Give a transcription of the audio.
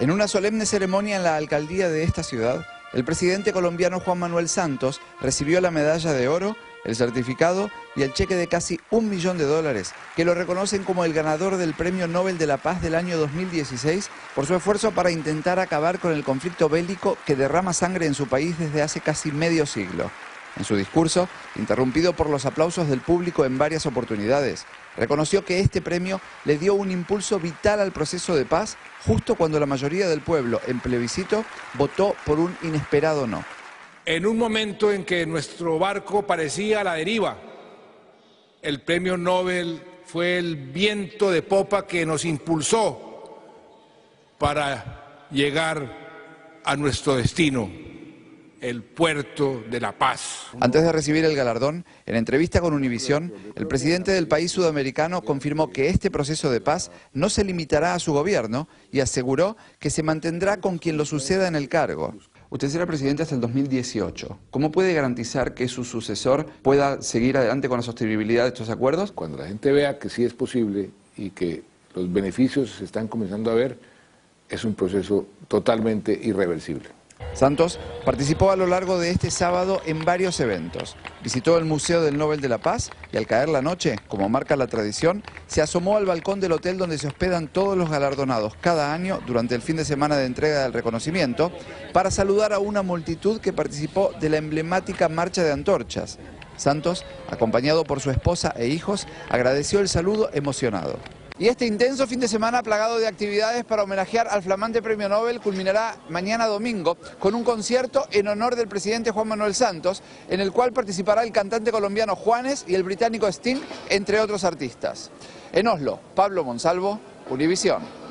En una solemne ceremonia en la alcaldía de esta ciudad, el presidente colombiano Juan Manuel Santos recibió la medalla de oro, el certificado y el cheque de casi un millón de dólares, que lo reconocen como el ganador del Premio Nobel de la Paz del año 2016 por su esfuerzo para intentar acabar con el conflicto bélico que derrama sangre en su país desde hace casi medio siglo. En su discurso, interrumpido por los aplausos del público en varias oportunidades, reconoció que este premio le dio un impulso vital al proceso de paz justo cuando la mayoría del pueblo en plebiscito votó por un inesperado no. En un momento en que nuestro barco parecía a la deriva, el premio Nobel fue el viento de popa que nos impulsó para llegar a nuestro destino el puerto de la paz. Antes de recibir el galardón, en entrevista con Univisión, el presidente del país sudamericano confirmó que este proceso de paz no se limitará a su gobierno y aseguró que se mantendrá con quien lo suceda en el cargo. Usted será presidente hasta el 2018. ¿Cómo puede garantizar que su sucesor pueda seguir adelante con la sostenibilidad de estos acuerdos? Cuando la gente vea que sí es posible y que los beneficios se están comenzando a ver, es un proceso totalmente irreversible. Santos participó a lo largo de este sábado en varios eventos. Visitó el Museo del Nobel de la Paz y al caer la noche, como marca la tradición, se asomó al balcón del hotel donde se hospedan todos los galardonados cada año durante el fin de semana de entrega del reconocimiento para saludar a una multitud que participó de la emblemática Marcha de Antorchas. Santos, acompañado por su esposa e hijos, agradeció el saludo emocionado. Y este intenso fin de semana plagado de actividades para homenajear al flamante premio Nobel culminará mañana domingo con un concierto en honor del presidente Juan Manuel Santos, en el cual participará el cantante colombiano Juanes y el británico Sting, entre otros artistas. En Oslo, Pablo Monsalvo, Univisión.